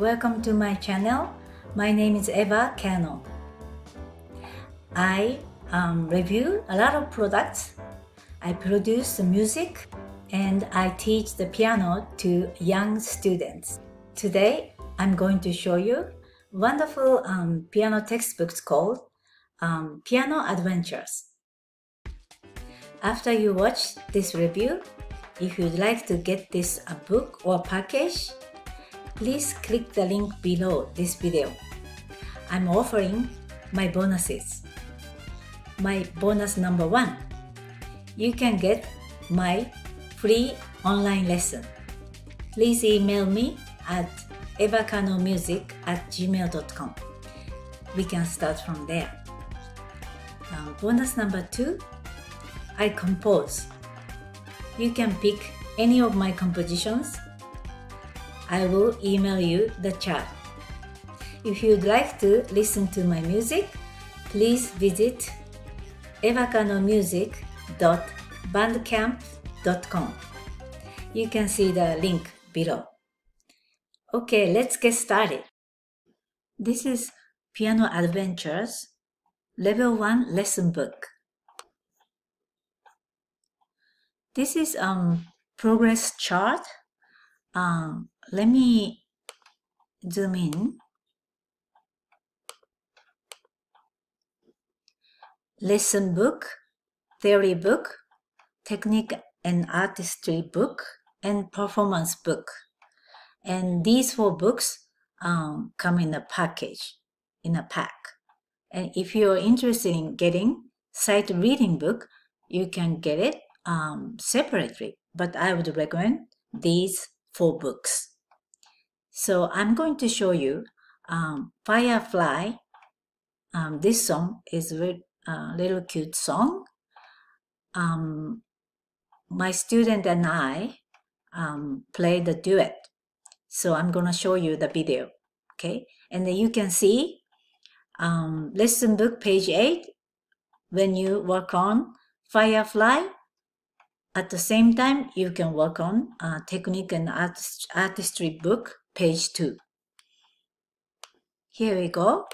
welcome to my channel. My name is Eva Kano. I um, review a lot of products. I produce music and I teach the piano to young students. Today, I'm going to show you wonderful um, piano textbooks called um, Piano Adventures. After you watch this review, if you'd like to get this a book or package, please click the link below this video. I'm offering my bonuses. My bonus number one, you can get my free online lesson. Please email me at evakanomusic at gmail.com. We can start from there. Bonus number two, I compose. You can pick any of my compositions. I will email you the chart. If you'd like to listen to my music, please visit evakanomusic.bandcamp.com. You can see the link below. Okay, let's get started. This is Piano Adventures Level 1 Lesson Book. This is um progress chart. Um, let me zoom in. Lesson book, theory book, technique and artistry book, and performance book. And these four books um, come in a package, in a pack. And if you're interested in getting sight reading book, you can get it um, separately. But I would recommend these four books. So I'm going to show you um, Firefly. Um, this song is a uh, little cute song. Um, my student and I um, play the duet. So I'm going to show you the video. Okay. And then you can see um, lesson book page 8 when you work on Firefly. At the same time, you can work on uh, technique and artist, artistry book page 2. Here we go.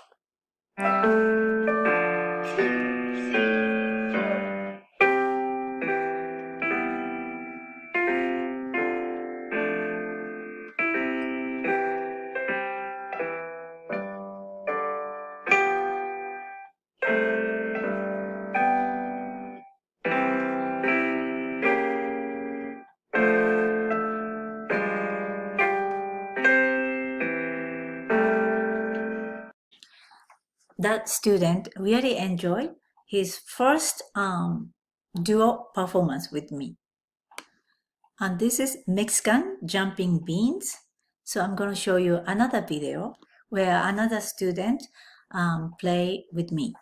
That student really enjoyed his first um, duo performance with me. And this is Mexican jumping beans. So I'm going to show you another video where another student um, play with me.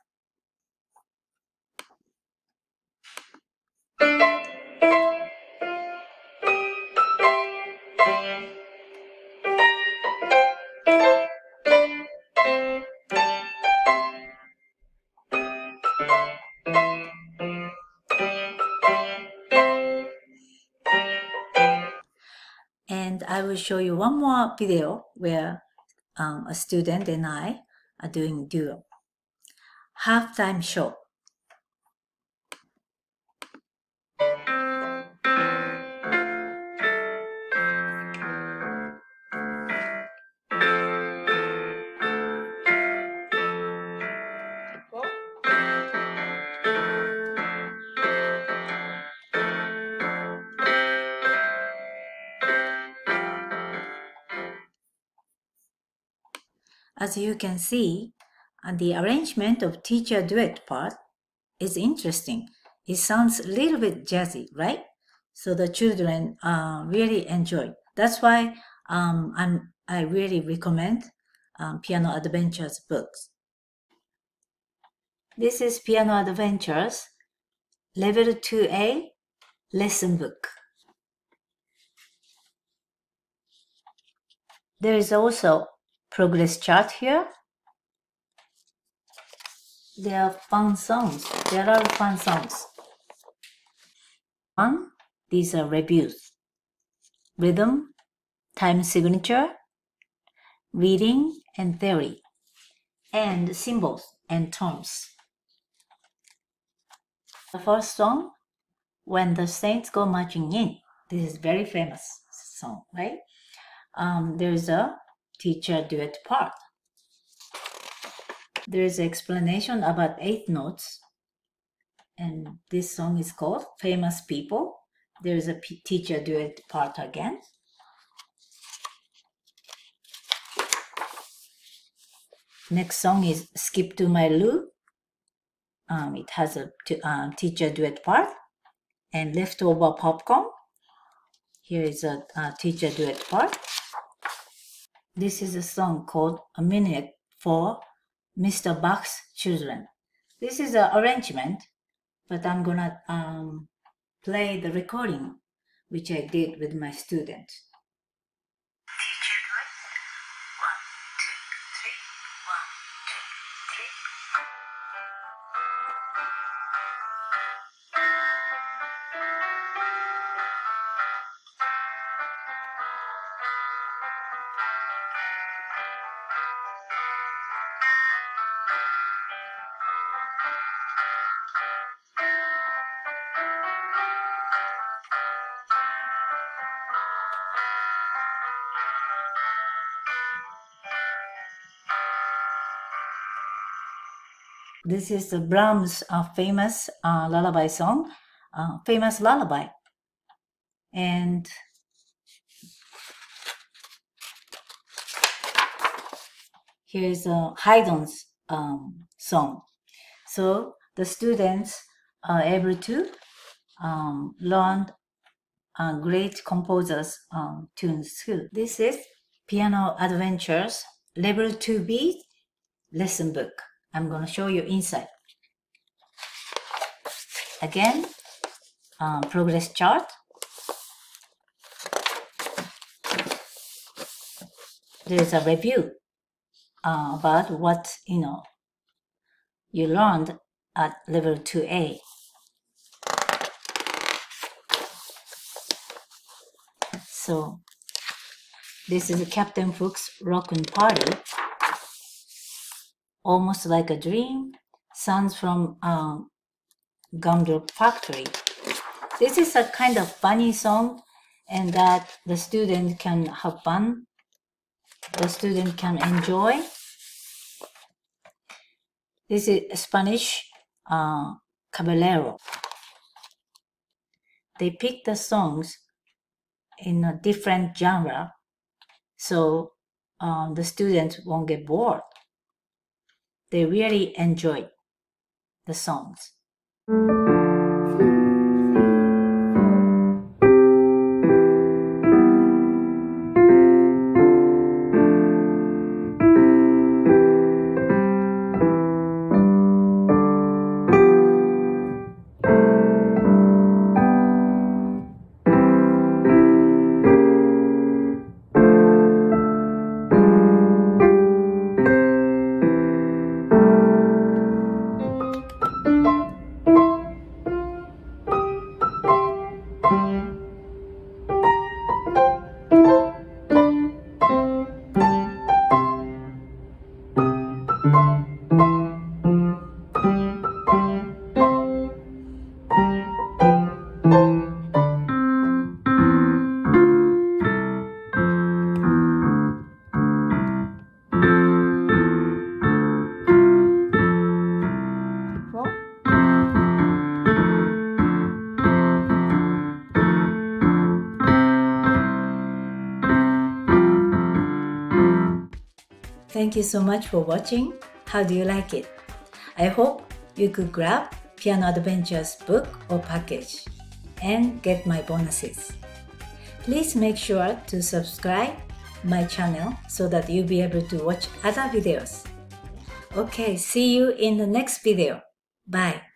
I will show you one more video where um, a student and I are doing duo. Halftime show. As you can see, the arrangement of teacher duet part is interesting. It sounds a little bit jazzy, right? So the children uh, really enjoy. That's why um, I'm, I really recommend um, Piano Adventures books. This is Piano Adventures Level 2A lesson book. There is also progress chart here. There are fun songs. There are fun songs. One, these are reviews. Rhythm, time signature, reading and theory, and symbols and terms. The first song, When the Saints Go Marching In. This is very famous song, right? Um, there's a teacher duet part. There is an explanation about eight notes, and this song is called Famous People. There is a teacher duet part again. Next song is Skip to My Lou. Um, it has a uh, teacher duet part. And Leftover Popcorn. Here is a, a teacher duet part. This is a song called A Minute for Mr. Bach's Children. This is an arrangement, but I'm gonna um, play the recording, which I did with my student. This is the Brahms' uh, famous uh, lullaby song, uh, famous lullaby. And here's Haydn's um, song. So the students are able to um, learn uh, great composers um, tunes too. This is Piano Adventures Level 2B lesson book. I'm going to show you inside. Again, um, progress chart. There's a review uh, about what you know you learned at level 2A. So this is Captain Fuchs Rockin' Party almost like a dream, sounds from um, Gumdrop Factory. This is a kind of funny song and that the student can have fun, the student can enjoy. This is Spanish uh, Caballero. They pick the songs in a different genre so um, the students won't get bored they really enjoyed the songs. Thank you so much for watching. How do you like it? I hope you could grab Piano Adventures book or package and get my bonuses. Please make sure to subscribe my channel so that you'll be able to watch other videos. Okay, see you in the next video. Bye.